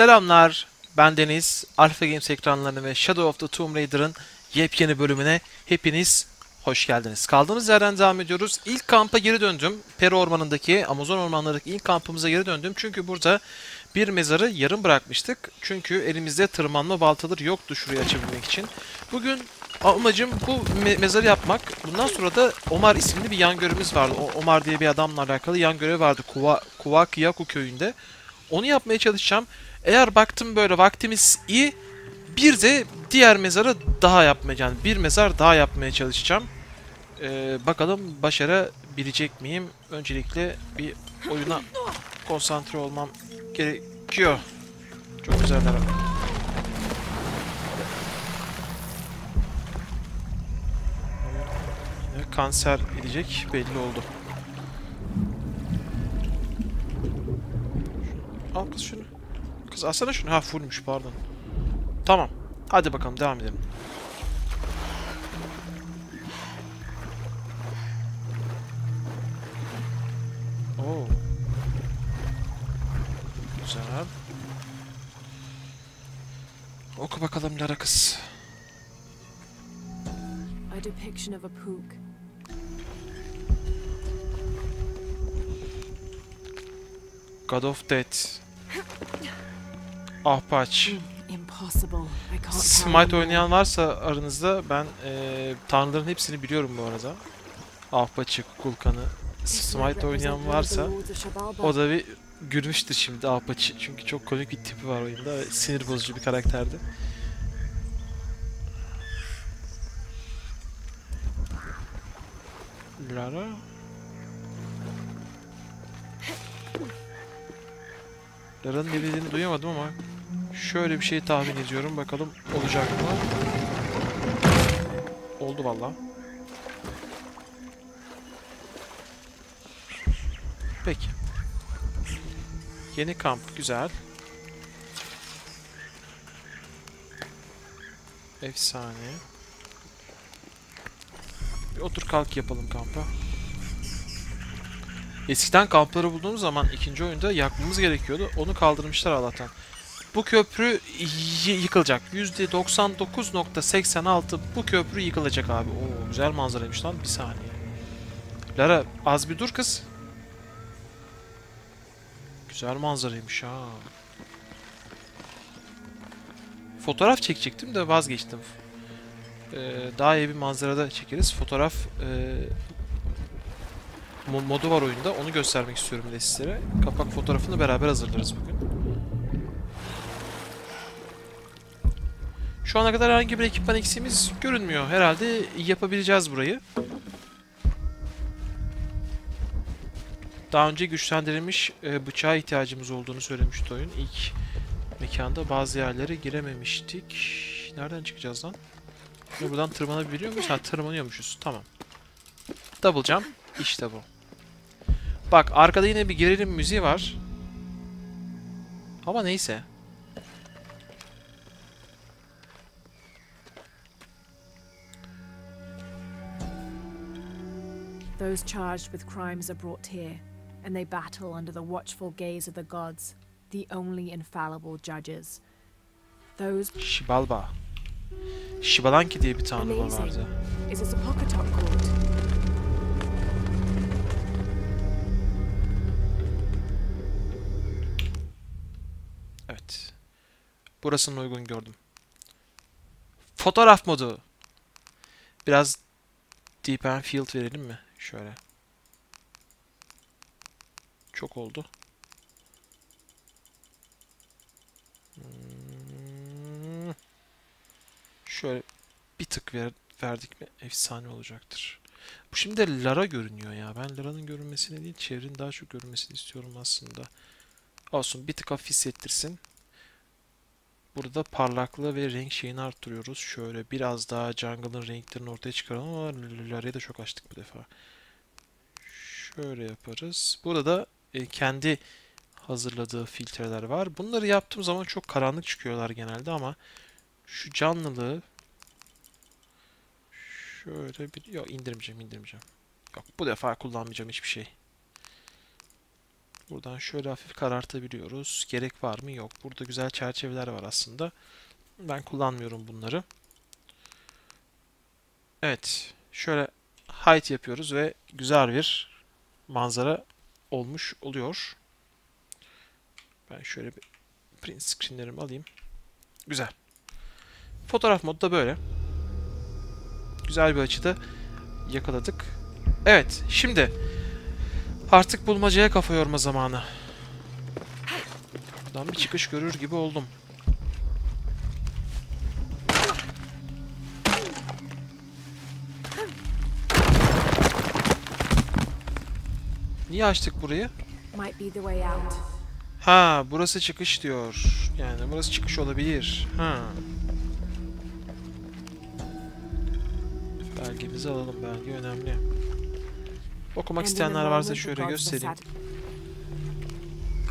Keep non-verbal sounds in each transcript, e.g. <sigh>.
Selamlar, ben Deniz. Alpha Games ekranlarını ve Shadow of the Tomb Raider'ın yepyeni bölümüne hepiniz hoş geldiniz. Kaldığımız yerden devam ediyoruz. İlk kampa geri döndüm. Peri Ormanı'ndaki, Amazon ormanlarındaki ilk kampımıza geri döndüm. Çünkü burada bir mezarı yarım bırakmıştık. Çünkü elimizde tırmanma baltaları yoktu şurayı açabilmek için. Bugün amacım bu me- mezarı yapmak. Bundan sonra da Omar isimli bir yan görevimiz vardı. O Omar diye bir adamla alakalı yan görev vardı Kuva, Kuvakiyaku köyünde. Onu yapmaya çalışacağım. Eğer baktım böyle vaktimiz iyi, bir de diğer mezarı daha yapmaya, bir mezar daha yapmaya çalışacağım. Ee, bakalım başarabilecek miyim? Öncelikle bir oyuna konsantre olmam gerekiyor. Çok güzeller. Yine kanser edecek belli oldu. Al kız şunu. Kız alsana şunu. Ha fullmüş pardon. Tamam. Hadi bakalım devam edelim. Oo. Güzel. Oku bakalım Lara kız. A depiction of a pook. God of Death. Ahpaç. Smite oynayan varsa aranızda ben eee tanrıların hepsini biliyorum bu arada. Ahpaç'ı, Kulkan'ı. Smite oynayan varsa o da bir gülmüştür şimdi Ahpaç'ı. Çünkü çok komik bir tipi var oyunda. ve Sinir bozucu bir karakterdi. Lara. Lara'nın ne dediğini duyamadım ama şöyle bir şey tahmin ediyorum. Bakalım olacak mı? Oldu valla. Peki. Yeni kamp güzel. Efsane. Bir otur kalk yapalım kampa. Eskiden kampları bulduğumuz zaman ikinci oyunda yakmamız gerekiyordu. Onu kaldırmışlar Allah'tan. Bu köprü yıkılacak. %99.86 bu köprü yıkılacak abi. Oo güzel manzaraymış lan. Bir saniye. Lara az bir dur kız. Güzel manzaraymış ha. Fotoğraf çekecektim de vazgeçtim. Ee, daha iyi bir manzarada çekeriz. Fotoğraf e, modu var oyunda. Onu göstermek istiyorum de sizlere. Kapak fotoğrafını beraber hazırlarız bugün. Şu ana kadar herhangi bir ekipman eksiğimiz görünmüyor. Herhalde yapabileceğiz burayı. Daha önce güçlendirilmiş e, bıçağa ihtiyacımız olduğunu söylemişti oyun. İlk mekanda bazı yerlere girememiştik. Nereden çıkacağız lan? Buradan tırmanabiliyor muyuz? Ha tırmanıyormuşuz. Tamam. Double jump. İşte bu. Bak arkada yine bir gerilim müziği var. Ama neyse. Those charged with crimes are brought here, and they battle under the watchful gaze of the gods, the only infallible judges. Those Shibalba. Shibalanki diye bir tanrı vardı. is this a Pocketot court? Burasını uygun gördüm. Fotoğraf modu. Biraz deep and field verelim mi? Şöyle. Çok oldu. Hmm. Şöyle bir tık ver, verdik mi efsane olacaktır. Bu şimdi Lara görünüyor ya. Ben Lara'nın görünmesini değil, çevrenin daha çok görünmesini istiyorum aslında. Olsun bir tık hafif hissettirsin. Burada parlaklığı ve renk şeyini arttırıyoruz. Şöyle biraz daha jungle'ın renklerini ortaya çıkaralım ama Lara'yı da çok açtık bu defa. Şöyle yaparız. Burada da e, kendi hazırladığı filtreler var. Bunları yaptığım zaman çok karanlık çıkıyorlar genelde ama şu canlılığı şöyle bir yok indirmeyeceğim indirmeyeceğim. Yok bu defa kullanmayacağım hiçbir şey. Buradan şöyle hafif karartabiliyoruz. Gerek var mı? Yok. Burada güzel çerçeveler var aslında. Ben kullanmıyorum bunları. Evet. Şöyle height yapıyoruz ve güzel bir manzara olmuş oluyor. Ben şöyle bir print screenlerimi alayım. Güzel. Fotoğraf modu da böyle. Güzel bir açıda yakaladık. Evet, şimdi artık bulmacaya kafa yorma zamanı. Buradan bir çıkış görür gibi oldum. Niye açtık burayı? Ha, burası çıkış diyor. Yani burası çıkış olabilir. Ha. Belgemizi alalım. Belge önemli. Okumak isteyenler varsa şöyle göstereyim.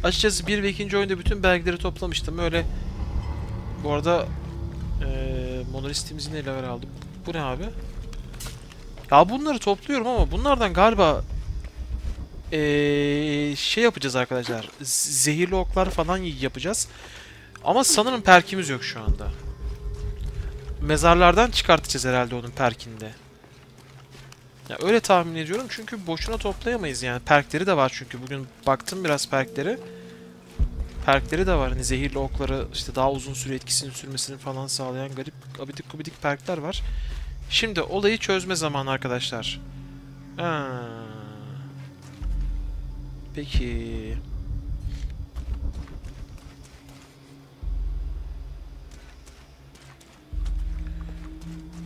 Açıkçası 1 ve 2. oyunda bütün belgeleri toplamıştım. Öyle bu arada eee monolistimizin ele ver aldım. Bu ne abi? Ya bunları topluyorum ama bunlardan galiba eee, şey yapacağız arkadaşlar. Zehirli oklar falan yapacağız. Ama sanırım perkimiz yok şu anda. Mezarlardan çıkartacağız herhalde onun perkinde. Ya öyle tahmin ediyorum çünkü boşuna toplayamayız yani. Perkleri de var çünkü. Bugün baktım biraz perkleri. Perkleri de var. Hani zehirli okları işte daha uzun süre etkisini sürmesini falan sağlayan garip abidik gubidik perkler var. Şimdi olayı çözme zamanı arkadaşlar. Ha. Peki.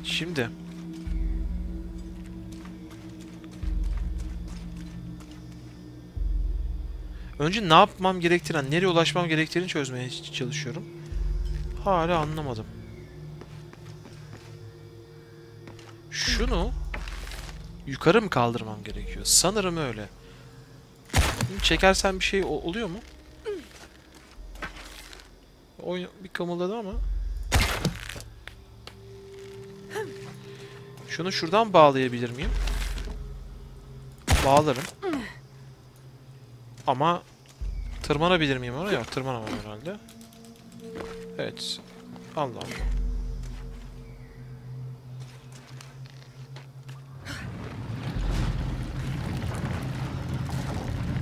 Şimdi. Önce ne yapmam gerektiğini, nereye ulaşmam gerektiğini çözmeye çalışıyorum. Hala anlamadım. Şunu yukarı mı kaldırmam gerekiyor? Sanırım öyle. Çekersen bir şey oluyor mu? Oyun bir kamıldadı ama. Şunu şuradan bağlayabilir miyim? Bağlarım. Ama tırmanabilir miyim oraya? Tırmanamam herhalde. Evet. Allah Allah.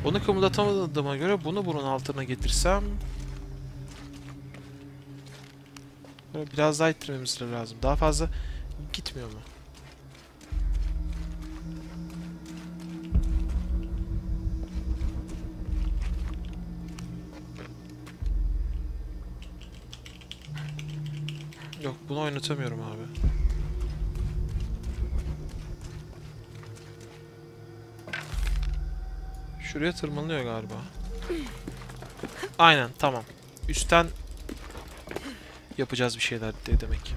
Onu kımıldatamadığıma göre bunu bunun altına getirsem... Biraz daha ittirmemiz lazım. Daha fazla gitmiyor mu? Bunu oynatamıyorum abi. Şuraya tırmanıyor galiba. Aynen tamam. Üstten yapacağız bir şeyler de demek ki.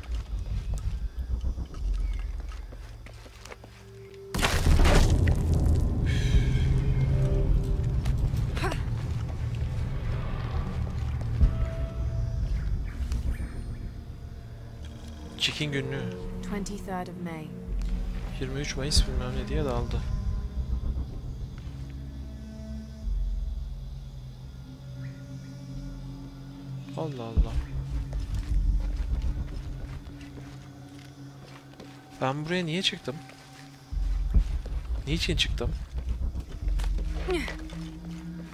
Çekin günlüğü. 23rd of May. 23 Mayıs bilmem ne diye daldı. Allah Allah. Ben buraya niye çıktım? Niçin çıktım?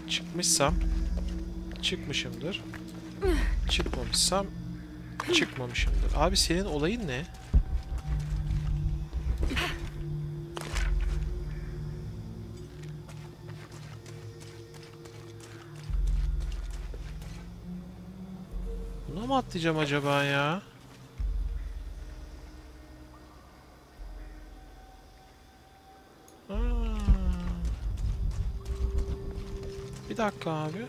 Çıkmışsam çıkmışımdır. Çıkmamışsam çıkmamışımdır. Abi senin olayın ne? Buna mı atlayacağım acaba ya? Bir dakika abi.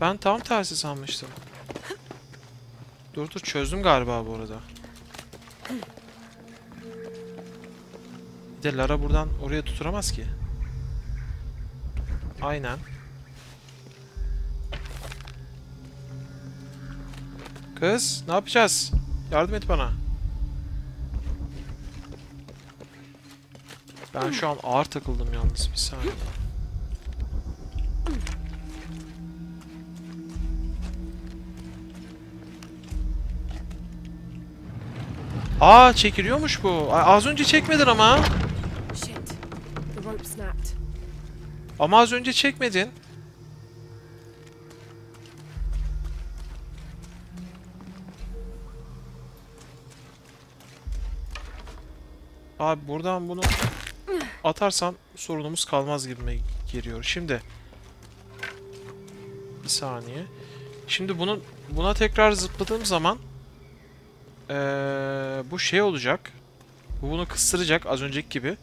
Ben tam tersi sanmıştım. Dur dur çözdüm galiba bu arada. Bir de Lara buradan oraya tuturamaz ki. Aynen. Kız, ne yapacağız? Yardım et bana. Ben şu an ağır takıldım yalnız bir saniye. Aa çekiliyormuş bu. Az önce çekmedin ama. Ama az önce çekmedin. Abi buradan bunu atarsam sorunumuz kalmaz gibime geliyor. Şimdi bir saniye. Şimdi bunun buna tekrar zıpladığım zaman eee, bu şey olacak. Bu bunu kıstıracak az önceki gibi.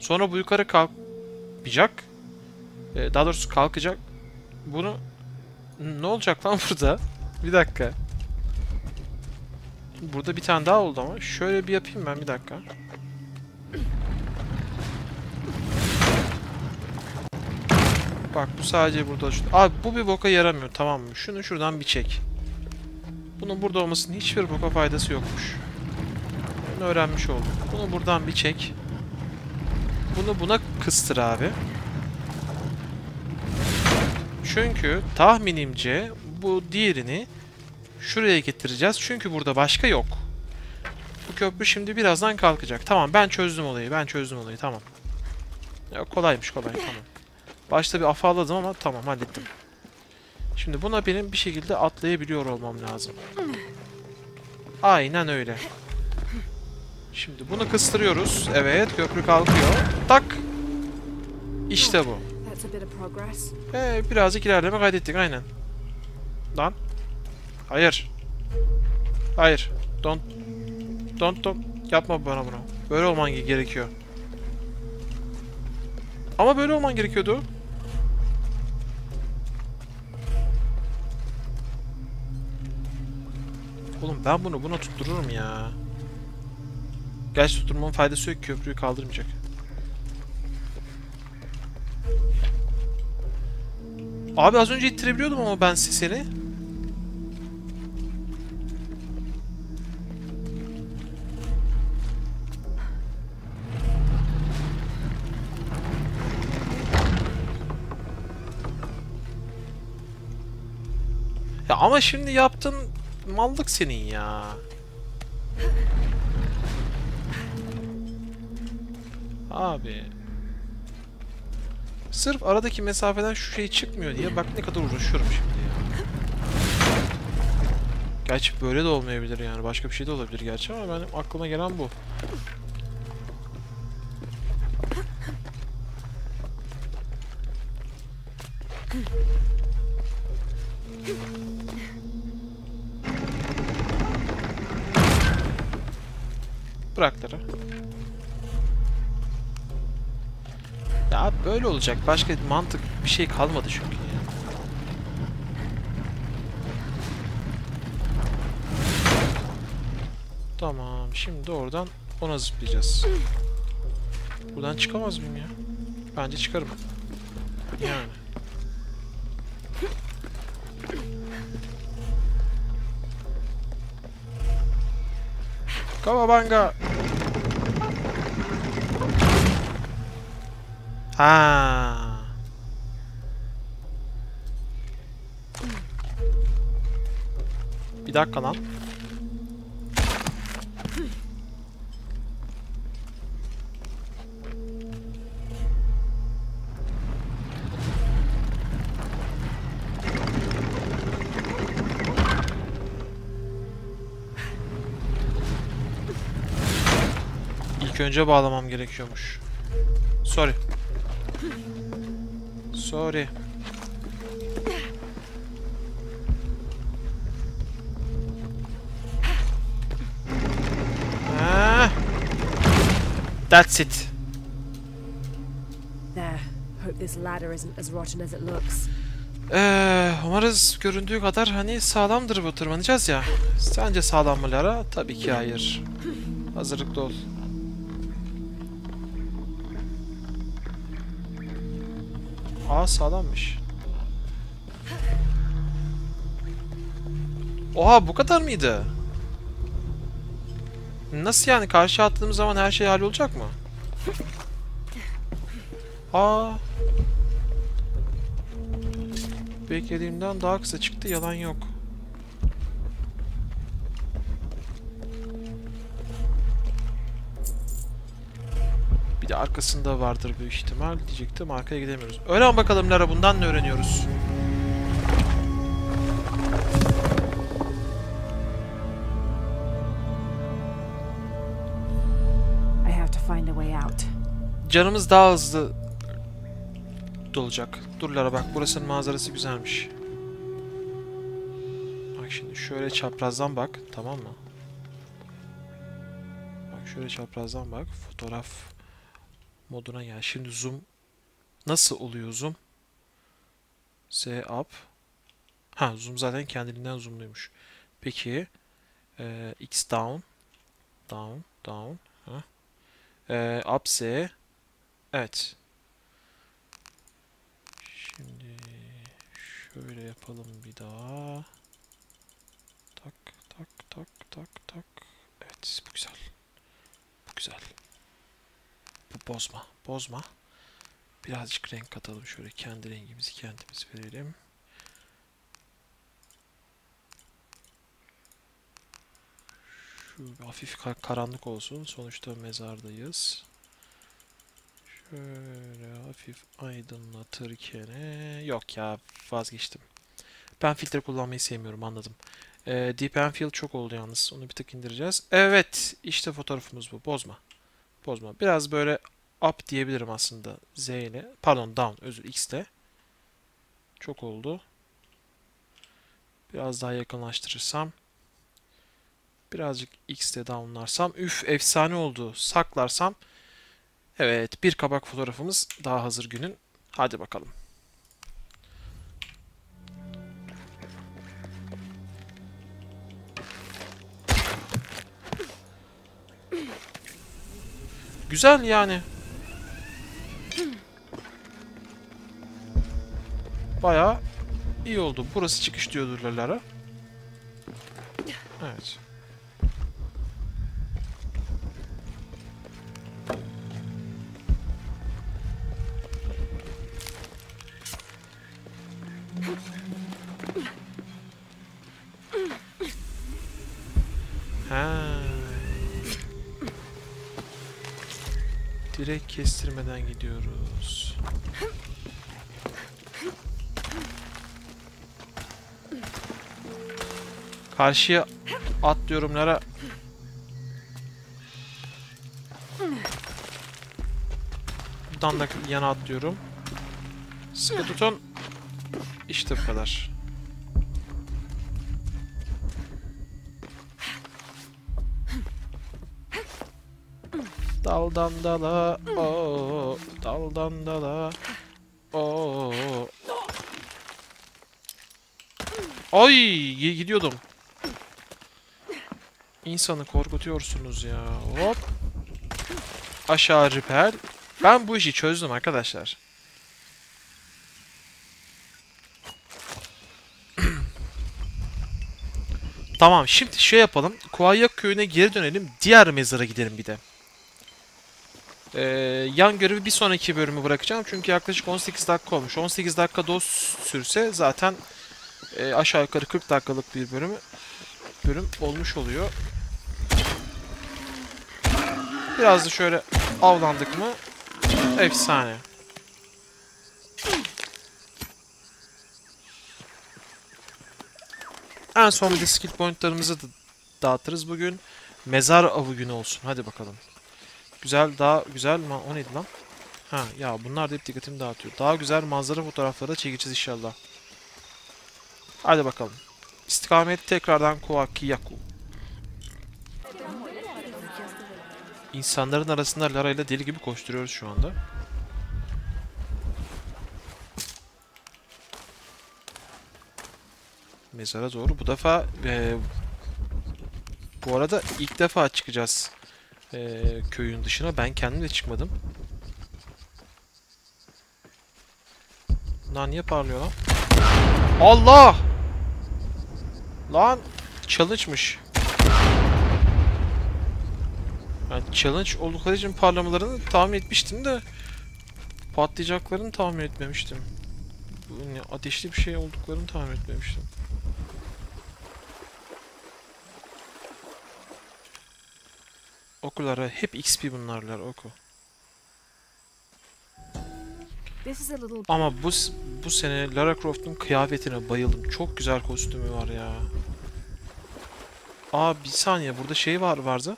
Sonra bu yukarı kalkacak. Ee, daha doğrusu kalkacak. Bunu ne olacak lan <laughs> burada? Bir dakika. Burada bir tane daha oldu ama. Şöyle bir yapayım ben bir dakika. Bak bu sadece burada. Abi bu bir boka yaramıyor tamam mı? Şunu şuradan bir çek. Bunun burada olmasının hiçbir boka faydası yokmuş. Bunu öğrenmiş oldum. Bunu buradan bir çek. Bunu buna kıstır abi. Çünkü tahminimce bu diğerini şuraya getireceğiz. Çünkü burada başka yok. Bu köprü şimdi birazdan kalkacak. Tamam ben çözdüm olayı. Ben çözdüm olayı. Tamam. Ya, kolaymış kolay. Tamam. Başta bir afalladım ama tamam hallettim. Şimdi buna benim bir şekilde atlayabiliyor olmam lazım. Aynen öyle. Şimdi bunu kıstırıyoruz. Evet köprü kalkıyor. Tak. İşte bu. Ee, birazcık ilerleme kaydettik aynen. Lan. Hayır. Hayır. Don't. Don't don't. Yapma bana bunu. Böyle olman ge- gerekiyor. Ama böyle olman gerekiyordu. Oğlum ben bunu buna tuttururum ya. Gerçi tutturmanın faydası yok. Köprüyü kaldırmayacak. Abi az önce ittirebiliyordum ama ben seni. Ya ama şimdi yaptın mallık senin ya. Abi. Sırf aradaki mesafeden şu şey çıkmıyor diye bak ne kadar uğraşıyorum şimdi ya. Gerçi böyle de olmayabilir yani. Başka bir şey de olabilir gerçi ama benim aklıma gelen bu. Bırakları. Ya böyle olacak. Başka mantık bir şey kalmadı çünkü. Tamam. Şimdi oradan ona zıplayacağız. Buradan çıkamaz mıyım ya? Bence çıkarım. Yani. Kawabanga. Ha. Bir dakika lan. İlk önce bağlamam gerekiyormuş. Sorry. Sorry. Ah. That's it. There. Hope this ladder isn't as rotten as it looks. Ee, umarız göründüğü kadar hani sağlamdır bu tırmanacağız ya. Sence sağlam mı Lara? Tabii ki hayır. Hazırlıklı ol. Aa sağlammış. Oha bu kadar mıydı? Nasıl yani? Karşı attığımız zaman her şey hallolacak mı? Aa. Beklediğimden daha kısa çıktı. Yalan yok. De arkasında vardır büyük ihtimal diyecektim. Arkaya gidemiyoruz. Öğren bakalım Lara bundan ne öğreniyoruz? I have to find a way out. Canımız daha hızlı dolacak. Dur Lara bak burasının manzarası güzelmiş. Bak şimdi şöyle çaprazdan bak tamam mı? Bak şöyle çaprazdan bak. Fotoğraf moduna gel. Şimdi zoom nasıl oluyor zoom? Z up. Ha zoom zaten kendiliğinden zoomluymuş. Peki eee, X down down down ha. Eee, up Z Evet. Şimdi şöyle yapalım bir daha. Tak tak tak tak tak. Evet bu güzel. Bu güzel. Bu bozma. Bozma. Birazcık renk katalım şöyle kendi rengimizi kendimiz verelim. Şu hafif ka- karanlık olsun. Sonuçta mezardayız. Şöyle hafif aydınlatırken yok ya vazgeçtim. Ben filtre kullanmayı sevmiyorum anladım. Ee, Deep Fill çok oldu yalnız. Onu bir tık indireceğiz. Evet işte fotoğrafımız bu. Bozma. Bozma. Biraz böyle up diyebilirim aslında. Z ile. Pardon down. Özür X ile. Çok oldu. Biraz daha yakınlaştırırsam. Birazcık X ile downlarsam. Üf efsane oldu. Saklarsam. Evet, bir kabak fotoğrafımız daha hazır günün. Hadi bakalım. Güzel yani. Bayağı iyi oldu. Burası çıkış diyordur Lara. Evet. Kestirmeden gidiyoruz. Karşıya atlıyorum Lara. Buradan da yana atlıyorum. Sıkı tutun. İşte bu kadar. Daldan dala, o daldan dala, o. Ay, gi- gidiyordum. İnsanı korkutuyorsunuz ya. Hop. Aşağı repel. Ben bu işi çözdüm arkadaşlar. Tamam, şimdi şey yapalım. Kuayak köyüne geri dönelim. Diğer mezara gidelim bir de. Ee, yan görevi bir sonraki bölümü bırakacağım. Çünkü yaklaşık 18 dakika olmuş. 18 dakika doz sürse zaten e, aşağı yukarı 40 dakikalık bir bölümü bölüm olmuş oluyor. Biraz da şöyle avlandık mı efsane. En son bir skill pointlarımızı da dağıtırız bugün. Mezar avı günü olsun. Hadi bakalım. Güzel, daha güzel. O neydi lan? Ha ya bunlar da hep dikkatimi dağıtıyor. Daha güzel manzara fotoğrafları da çekeceğiz inşallah. Hadi bakalım. İstikamet tekrardan Kuakiyaku. İnsanların arasında Lara ile deli gibi koşturuyoruz şu anda. Mezara doğru. Bu defa e, bu arada ilk defa çıkacağız e, köyün dışına. Ben kendim de çıkmadım. Lan niye parlıyor lan? Allah! Lan challenge'mış. Ben challenge oldukları için parlamalarını tahmin etmiştim de patlayacaklarını tahmin etmemiştim. Bu ne, ateşli bir şey olduklarını tahmin etmemiştim. Okulara hep XP bunlarlar oku. Ama bu bu sene Lara Croft'un kıyafetine bayıldım. Çok güzel kostümü var ya. Aa bir saniye burada şey var vardı.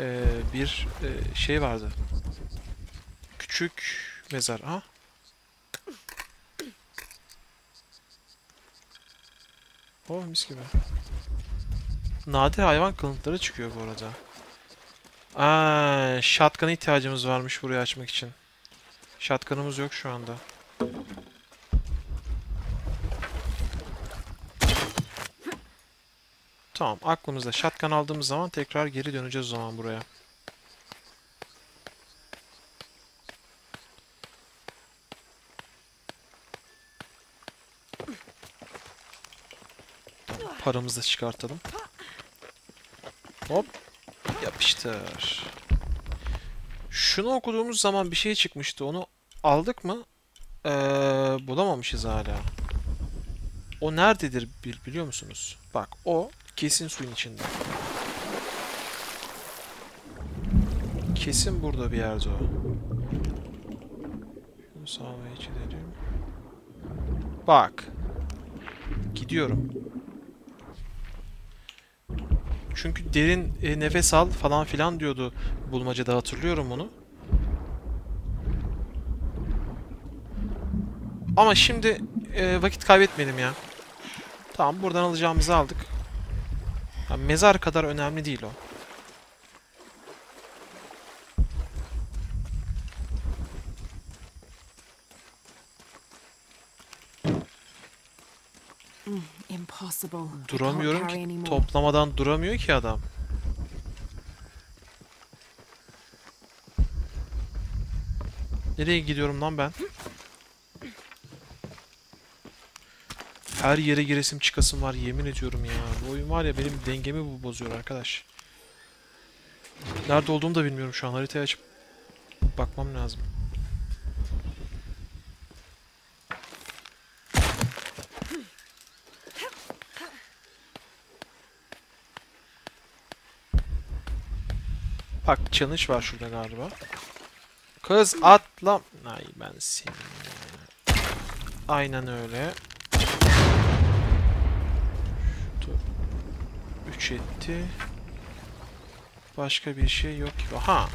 Ee, bir e, şey vardı. Küçük mezar. Ha? Oh mis gibi. Nadir hayvan kalıntıları çıkıyor bu arada. Aa, shotgun'a ihtiyacımız varmış burayı açmak için. Shotgun'ımız yok şu anda. Tamam, aklımızda shotgun aldığımız zaman tekrar geri döneceğiz o zaman buraya. Paramızı da çıkartalım. Hop. Yapıştır. Şunu okuduğumuz zaman bir şey çıkmıştı. Onu aldık mı? Ee, bulamamışız hala. O nerededir bil- biliyor musunuz? Bak o kesin suyun içinde. Kesin burada bir yerde o. Şunu sağa ve içelim. Bak. Gidiyorum. Çünkü derin e, nefes al falan filan diyordu bulmacada hatırlıyorum onu. Ama şimdi e, vakit kaybetmedim ya. Tamam buradan alacağımızı aldık. Ya, mezar kadar önemli değil o. Duramıyorum ki. Toplamadan duramıyor ki adam. Nereye gidiyorum lan ben? Her yere giresim çıkasım var yemin ediyorum ya. Bu oyun var ya benim dengemi bu bozuyor arkadaş. Nerede olduğumu da bilmiyorum şu an. Haritayı açıp bakmam lazım. Bak challenge var şurada galiba. Kız atla. Ay ben seni. Aynen öyle. Dur. 3 etti. Başka bir şey yok gibi. Ha.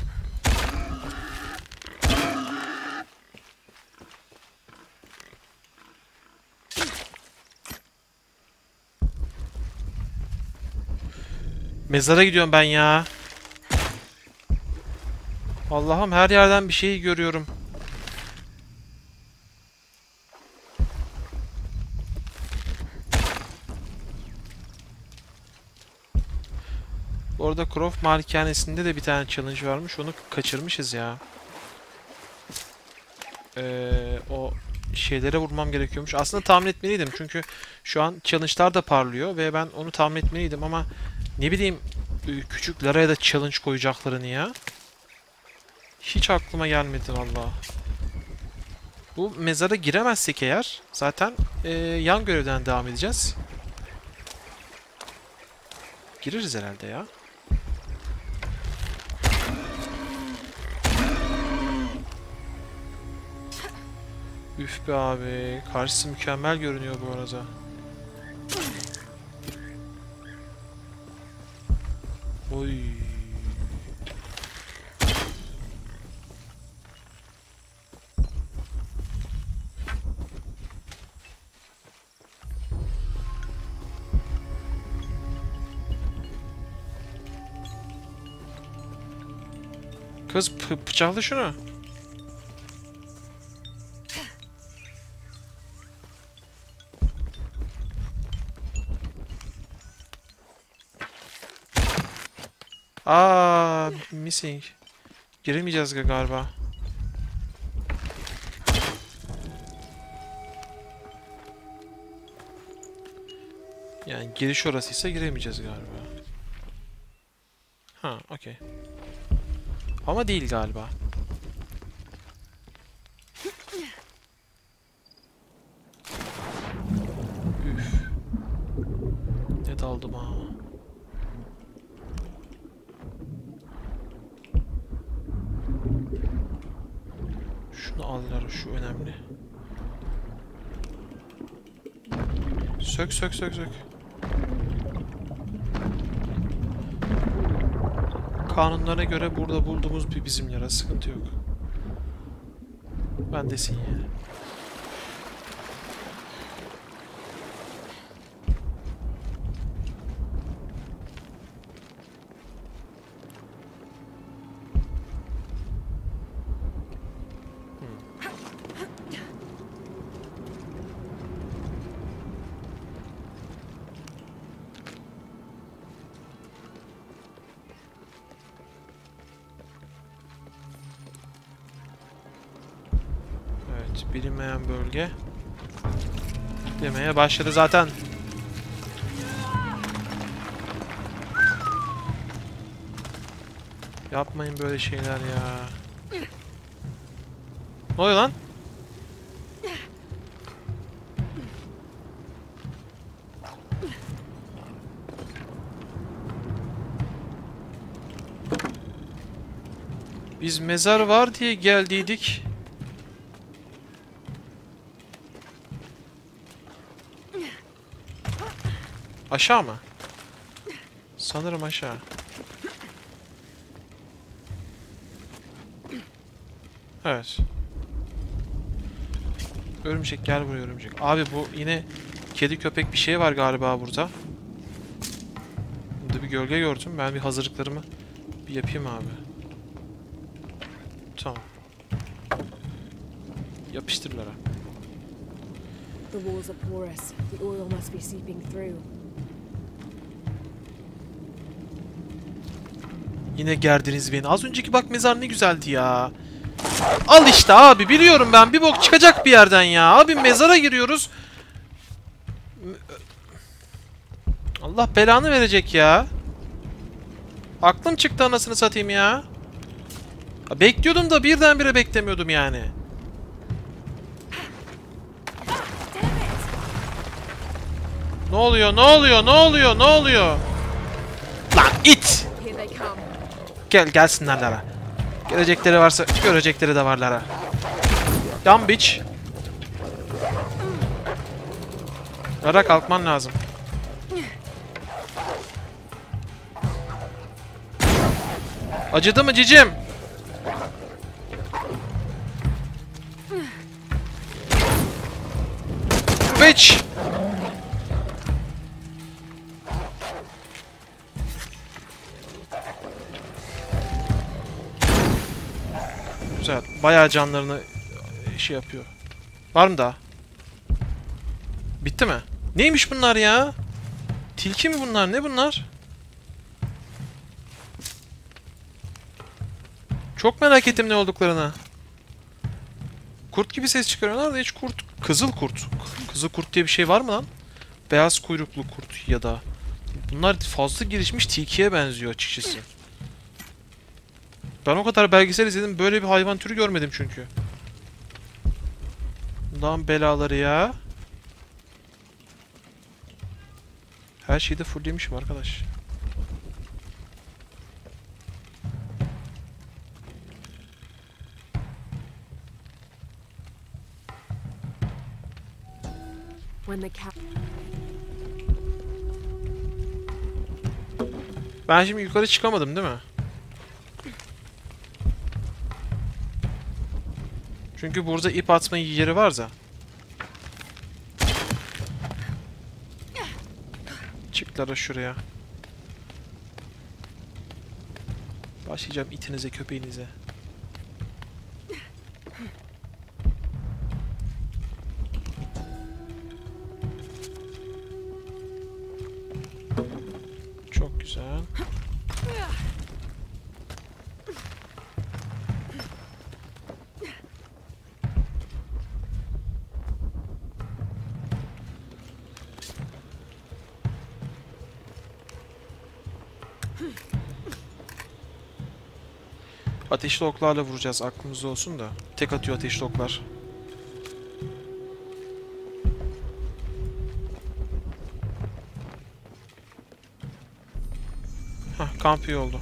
Mezara gidiyorum ben ya. Allah'ım her yerden bir şey görüyorum. Bu arada Croft malikanesinde de bir tane challenge varmış. Onu kaçırmışız ya. Ee, o şeylere vurmam gerekiyormuş. Aslında tahmin etmeliydim. Çünkü şu an challenge'lar da parlıyor ve ben onu tahmin etmeliydim ama ne bileyim küçük Lara'ya da challenge koyacaklarını ya. Hiç aklıma gelmedi valla. Bu mezara giremezsek eğer zaten e, yan görevden devam edeceğiz. Gireriz herhalde ya. Üf be abi. Karşısı mükemmel görünüyor bu arada. Oy. Kız bı- bıçakla şunu. Aa, missing. Giremeyeceğiz ga- galiba. Yani giriş orasıysa giremeyeceğiz galiba. Ama değil galiba. Üf. Ne daldım ha. Şunu aldılar. Şu önemli. Sök sök sök sök. Kanunlara göre burada bulduğumuz bir bizim yara. Sıkıntı yok. Bendesin yani. Bilinmeyen bölge. Demeye başladı zaten. Yapmayın böyle şeyler ya. Ne oluyor lan? Biz mezar var diye geldiydik. Aşağı mı? Sanırım aşağı. Evet. Örümcek gel buraya örümcek. Abi bu yine kedi köpek bir şey var galiba burada. Burada bir gölge gördüm. Ben bir hazırlıklarımı bir yapayım abi. Tamam. Yapıştırlara. The walls are porous. The oil must be seeping through. Yine gerdiniz beni. Az önceki bak mezar ne güzeldi ya. Al işte abi biliyorum ben bir bok çıkacak bir yerden ya. Abi mezara giriyoruz. Allah belanı verecek ya. Aklım çıktı anasını satayım ya. Bekliyordum da birdenbire beklemiyordum yani. Ne oluyor? Ne oluyor? Ne oluyor? Ne oluyor? Lan it! Gel gelsinler Lara. Gelecekleri varsa görecekleri de var Lara. Yan biç. Lara kalkman lazım. Acıdı mı cicim? Biç. Bayağı canlarını e, şey yapıyor. Var mı daha? Bitti mi? Neymiş bunlar ya? Tilki mi bunlar? Ne bunlar? Çok merak ettim ne olduklarını. Kurt gibi ses çıkarıyorlar da hiç kurt. Kızıl kurt. Kızıl kurt diye bir şey var mı lan? Beyaz kuyruklu kurt ya da. Bunlar fazla gelişmiş tilkiye benziyor açıkçası. Ben o kadar belgesel izledim böyle bir hayvan türü görmedim çünkü. Lan belaları ya. Her şeyi de fulllemişim arkadaş. Ben şimdi yukarı çıkamadım değil mi? Çünkü burada ip atma yeri var da. Çıklara şuraya. Başlayacağım itinize köpeğinize. Ateşli oklarla vuracağız aklımızda olsun da. Tek atıyor ateşli oklar. Hah kamp iyi oldu.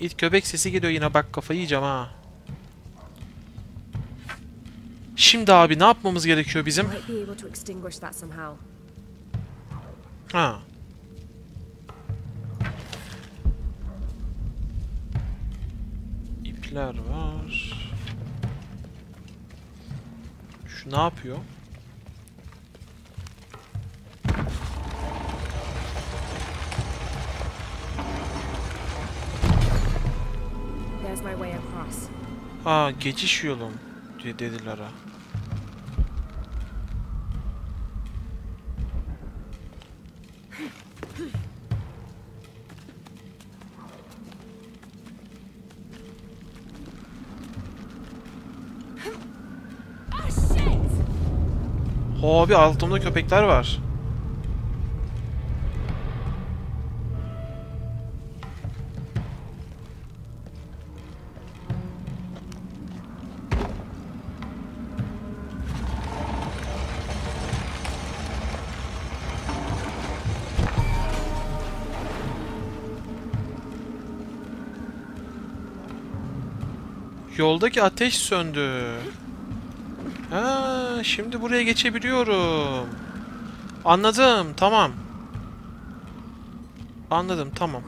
İt köpek sesi geliyor yine bak kafayı yiyeceğim ha. Şimdi abi ne yapmamız gerekiyor bizim? Ha. İpler var. Şu ne yapıyor? Ha geçiş yolum diye dediler ha. Abi altımda köpekler var. Yoldaki ateş söndü. Ha, şimdi buraya geçebiliyorum. Anladım, tamam. Anladım, tamam.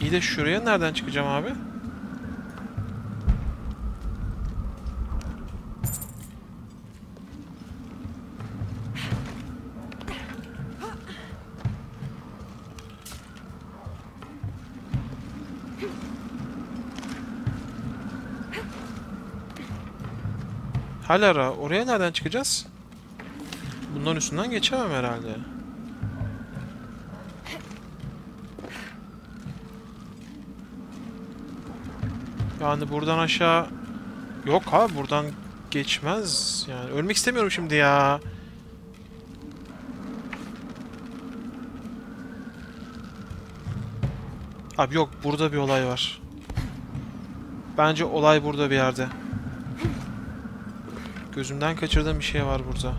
İyi de şuraya nereden çıkacağım abi? Halara, oraya nereden çıkacağız? Bunların üstünden geçemem herhalde. Yani buradan aşağı... Yok abi buradan geçmez. Yani ölmek istemiyorum şimdi ya. Abi yok burada bir olay var. Bence olay burada bir yerde. Gözümden kaçırdığım bir şey var burada.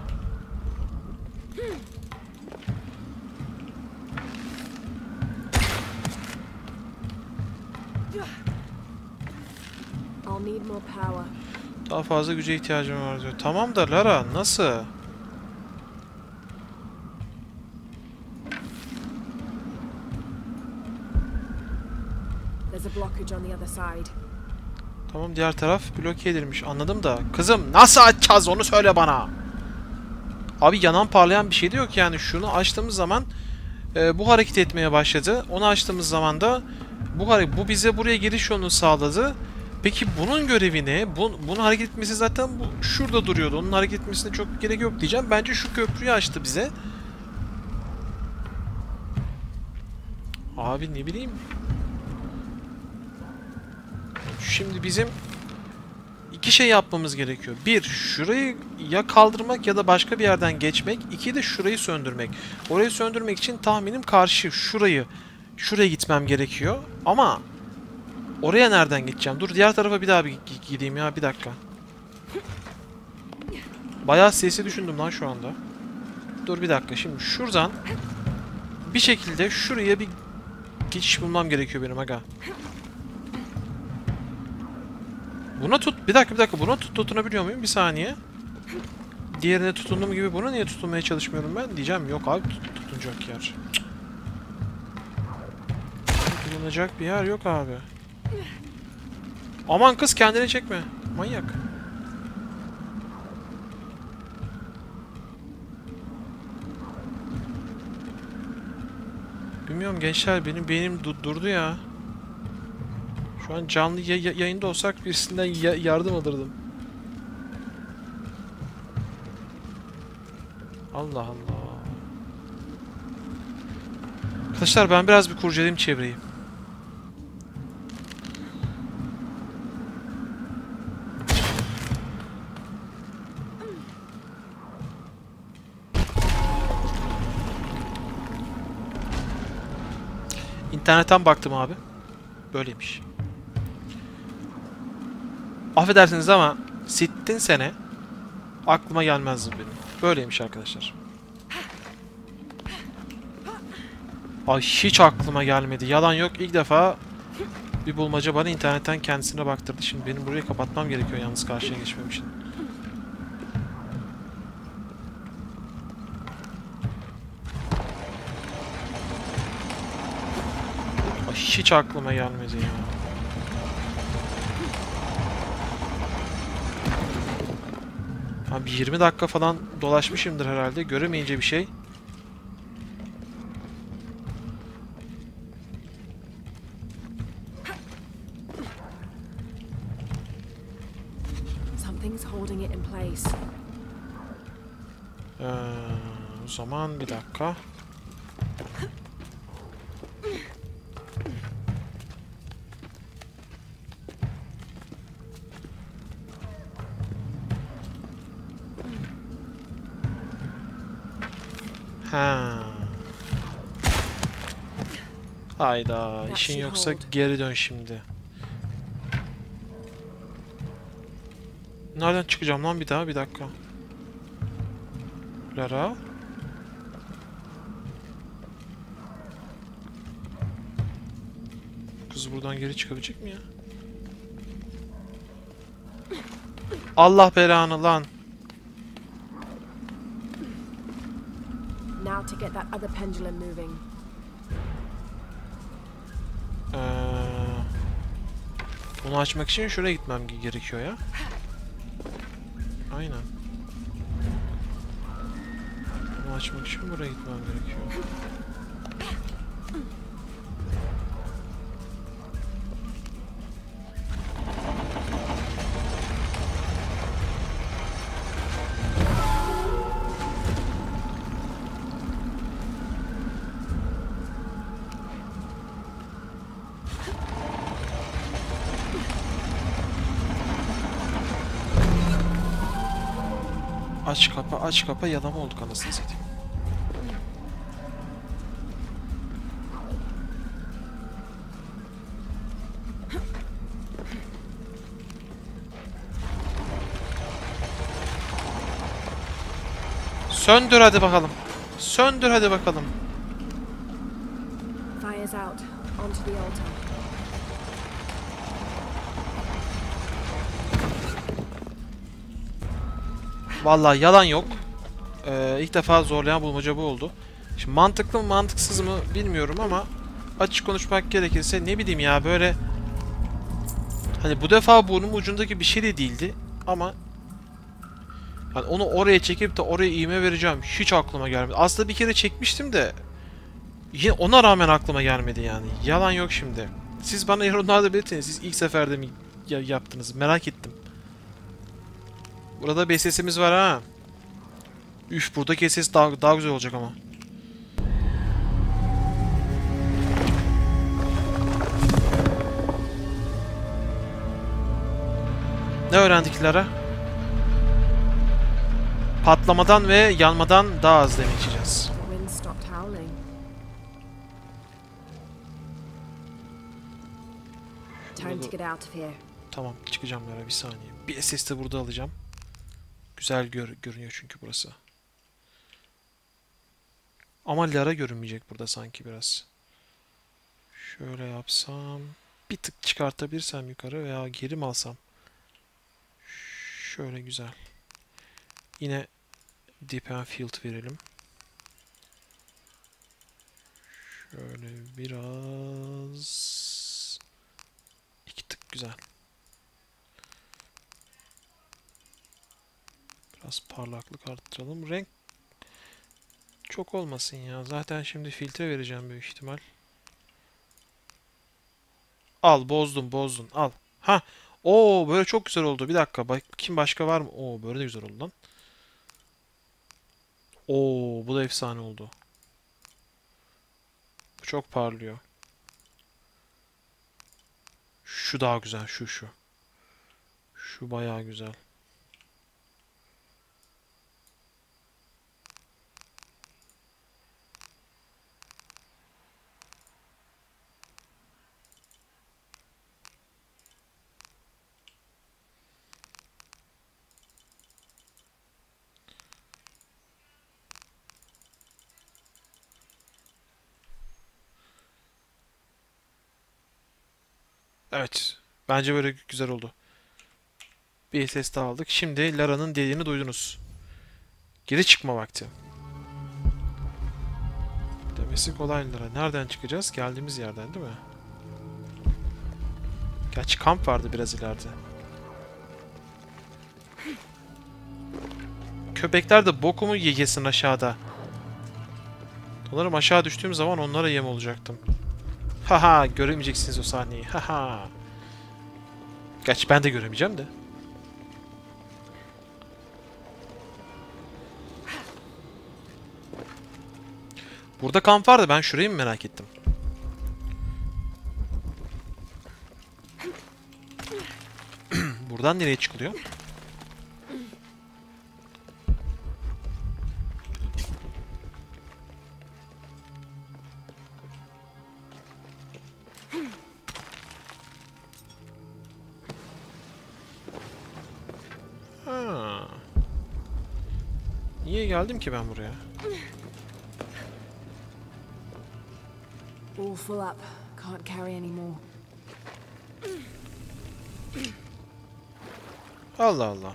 Daha fazla güce ihtiyacım var diyor. Tamam da Lara nasıl? There's a blockage on the other side. Tamam diğer taraf bloke edilmiş. Anladım da. Kızım nasıl açacağız onu söyle bana. Abi yanan parlayan bir şey de yok yani. Şunu açtığımız zaman e, bu hareket etmeye başladı. Onu açtığımız zaman da bu bu bize buraya giriş yolunu sağladı. Peki bunun görevi ne? Bu, bunun hareket etmesi zaten bu şurada duruyordu. Onun hareket etmesine çok gerek yok diyeceğim. Bence şu köprüyü açtı bize. Abi ne bileyim. Şimdi bizim iki şey yapmamız gerekiyor. Bir, şurayı ya kaldırmak ya da başka bir yerden geçmek. İki de şurayı söndürmek. Orayı söndürmek için tahminim karşı şurayı şuraya gitmem gerekiyor. Ama oraya nereden gideceğim? Dur diğer tarafa bir daha bir gi- gideyim ya bir dakika. Bayağı sesi düşündüm lan şu anda. Dur bir dakika şimdi şuradan bir şekilde şuraya bir geçiş bulmam gerekiyor benim aga. Buna tut. Bir dakika bir dakika. Buna tut tutunabiliyor muyum? Bir saniye. Diğerine tutunduğum gibi buna niye tutunmaya çalışmıyorum ben? Diyeceğim yok abi tut- tutunacak yer. Tutunacak bir yer yok abi. Aman kız kendini çekme. Manyak. Bilmiyorum gençler benim beynim du- durdu ya. Şu an canlı ya yayında olsak birisinden ya yardım alırdım. Allah Allah. Arkadaşlar ben biraz bir kurcalayayım çevreyi. İnternetten baktım abi. Böyleymiş. Affedersiniz ama sittin sene aklıma gelmezdi benim. Böyleymiş arkadaşlar. Ay hiç aklıma gelmedi. Yalan yok. İlk defa bir bulmaca bana internetten kendisine baktırdı. Şimdi benim burayı kapatmam gerekiyor yalnız karşıya geçmem için. Ay hiç aklıma gelmedi ya. Abi 20 dakika falan dolaşmışımdır herhalde. Göremeyince bir şey. Hayda, işin yoksa geri dön şimdi. Nereden çıkacağım lan bir daha? Bir dakika. Lara. Kız buradan geri çıkabilecek mi ya? Allah belanı lan. Now to get that other pendulum moving. Bunu açmak için şuraya gitmem ge- gerekiyor ya. Aynen. Bunu açmak için buraya gitmem gerekiyor. Aç kapa yalama olduk anasını satayım. Söndür hadi bakalım. Söndür hadi bakalım. Fire's out. Onto the altar. Vallahi yalan yok. Ee, ilk defa zorlayan bulmaca bu oldu. Şimdi mantıklı mı mantıksız mı bilmiyorum ama açık konuşmak gerekirse ne bileyim ya böyle hani bu defa burnum ucundaki bir şey de değildi ama hani onu oraya çekip de oraya iğme vereceğim hiç aklıma gelmedi. Aslında bir kere çekmiştim de yine ona rağmen aklıma gelmedi yani. Yalan yok şimdi. Siz bana yorumlarda belirtin. Siz ilk seferde mi ya- yaptınız? Merak ettim. Burada bir sesimiz var ha. Üf buradaki ses daha, daha güzel olacak ama. Ne öğrendik Lara? Patlamadan ve yanmadan daha az demir içeceğiz. Tamam çıkacağım Lara bir saniye. Bir SS de burada alacağım. Güzel gör görünüyor çünkü burası. Ama Lara görünmeyecek burada sanki biraz. Şöyle yapsam. Bir tık çıkartabilirsem yukarı veya geri mi alsam? Şöyle güzel. Yine Deep and Field verelim. Şöyle biraz... iki tık güzel. Biraz parlaklık arttıralım. Renk çok olmasın ya. Zaten şimdi filtre vereceğim büyük ihtimal. Al bozdun bozdun al. Ha. Oo böyle çok güzel oldu. Bir dakika. Bak kim başka var mı? Oo böyle de güzel oldu lan. Oo bu da efsane oldu. Bu çok parlıyor. Şu daha güzel. Şu şu. Şu bayağı güzel. Evet. Bence böyle güzel oldu. Bir ses daha aldık. Şimdi Lara'nın dediğini duydunuz. Geri çıkma vakti. Demesi kolay Lara. Nereden çıkacağız? Geldiğimiz yerden değil mi? Gerçi kamp vardı biraz ileride. Köpekler de bokumu yegesin aşağıda. Umarım aşağı düştüğüm zaman onlara yem olacaktım. Haha göremeyeceksiniz o sahneyi. Haha. Gerçi ben de göremeyeceğim de. Burada kamp vardı. Ben şurayı mı merak ettim? <clears throat> Buradan nereye çıkılıyor? Geldim ki ben buraya? All full up. Can't carry any more. Allah Allah.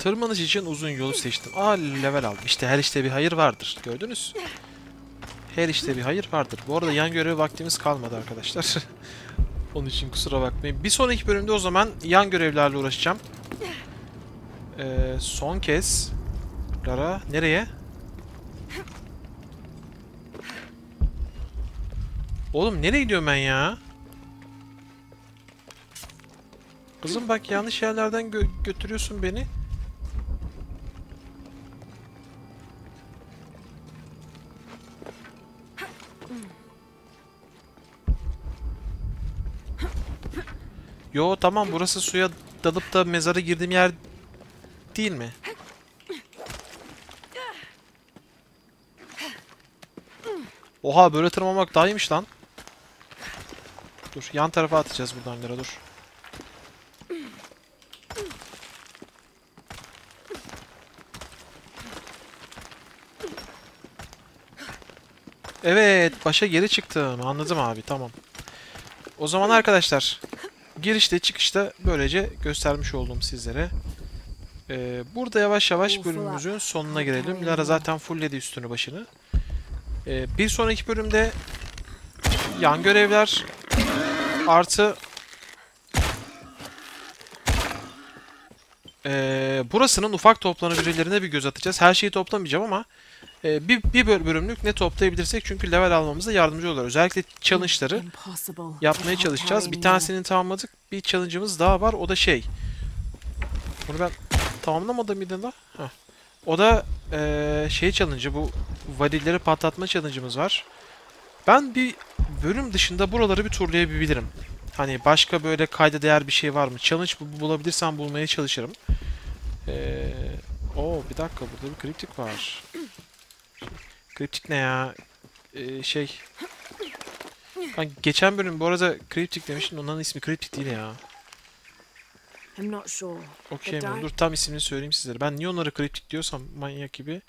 Tırmanış için uzun yolu seçtim. Aa level aldım. İşte her işte bir hayır vardır. Gördünüz? Her işte bir hayır vardır. Bu arada yan görev vaktimiz kalmadı arkadaşlar. <laughs> Onun için kusura bakmayın. Bir sonraki bölümde o zaman yan görevlerle uğraşacağım. Ee, son kez. Lara nereye? Oğlum nereye gidiyorum ben ya? Kızım bak yanlış yerlerden gö- götürüyorsun beni. Yo tamam burası suya dalıp da mezara girdiğim yer değil mi? Oha böyle tırmanmak daha iyiymiş lan. Dur yan tarafa atacağız buradan Lara dur. Evet başa geri çıktım anladım abi tamam. O zaman arkadaşlar girişte çıkışta böylece göstermiş oldum sizlere. Ee, burada yavaş yavaş bölümümüzün sonuna gelelim. Lara zaten fullledi üstünü başını. Ee, bir sonraki bölümde yan görevler artı ee, burasının ufak toplanabilirlerine bir göz atacağız. Her şeyi toplamayacağım ama ee, bir, bir böl- bölümlük ne toplayabilirsek çünkü level almamıza yardımcı olur. Özellikle challenge'ları yapmaya çalışacağız. Bir tanesini tamamladık. Bir challenge'ımız daha var. O da şey. Bunu ben tamamlamadım mıydı da? O da eee, şey challenge'ı bu varilleri patlatma challenge'ımız var. Ben bir bölüm dışında buraları bir turlayabilirim. Hani başka böyle kayda değer bir şey var mı? Challenge bu- bulabilirsem bulmaya çalışırım. Eee o bir dakika burada bir kritik var. Kriptik ne ya? Ee, şey... Kanka geçen bölüm bu arada Kriptik demiştin. Onların ismi Kriptik değil ya. I'm not sure. Okuyamıyorum. Dur tam ismini söyleyeyim sizlere. Ben niye onlara Kriptik diyorsam manyak gibi.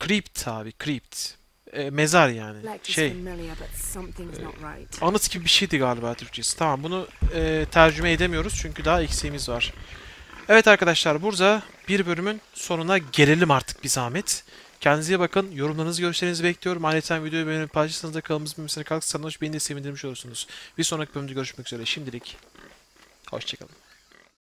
Crypt abi. Crypt. Ee, mezar yani. Şey. right. Anıt gibi bir şeydi galiba Türkçesi. Tamam bunu e, tercüme edemiyoruz çünkü daha eksiğimiz var. Evet arkadaşlar burada bir bölümün sonuna gelelim artık bir zahmet. Kendinize bakın. Yorumlarınızı, görüşlerinizi bekliyorum. Ayrıca videoyu beğenip paylaşırsanız da kanalımızın büyümesine kalksanız beni de sevindirmiş olursunuz. Bir sonraki bölümde görüşmek üzere. Şimdilik hoşçakalın.